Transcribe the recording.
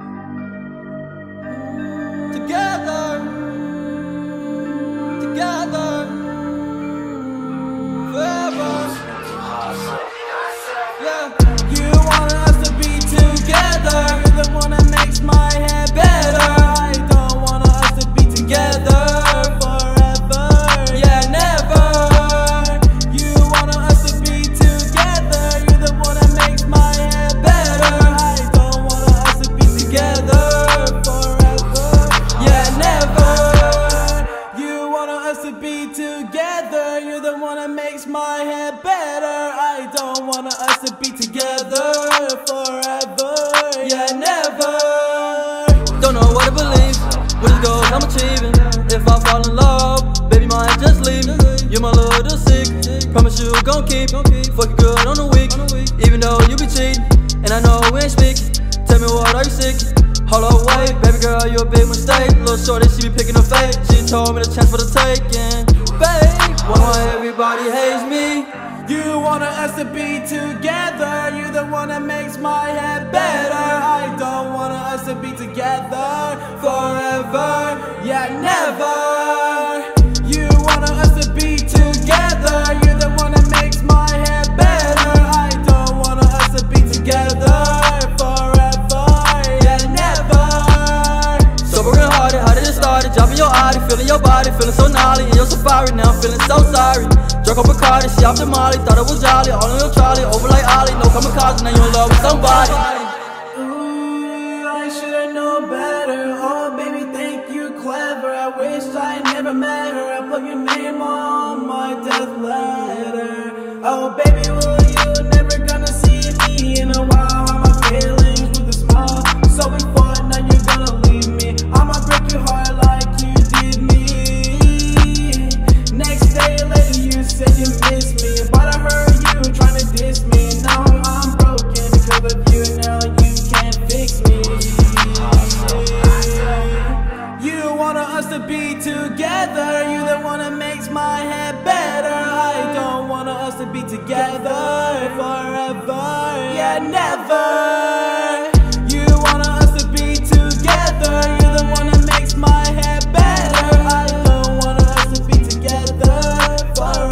Together, together forever. Yeah, never. You want us to be together. You're the one that makes my head better. I don't want us to be together forever. Yeah, never. Don't know what to believe. What it goes, I'm achieving. If I fall in love, baby, might just leave me. You're my little sick. Promise you gon' keep. Fuck you good on the week. Even though you be cheating. And I know we ain't speaking. You sick? Hold on, wait, baby girl, you a big mistake. Little shorty, she be picking a fake. She told me the chance for the taking. Babe, why everybody hates me? You want us to be together. You're the one that makes my head better. I don't want us to be together forever. Yeah, never. Body, feeling so gnarly in your safari. Now I'm feeling so sorry. Drunk up Bacardi, she off the Molly, thought it was jolly. All in your trolley, over like Ollie, no kamikaze, now you in love with somebody. Ooh, I should've known better. Oh, baby, think you clever. I wish I never met her. I put your to be together forever, yeah, never. You want us to be together, you're the one that makes my head better. I don't want us to be together forever.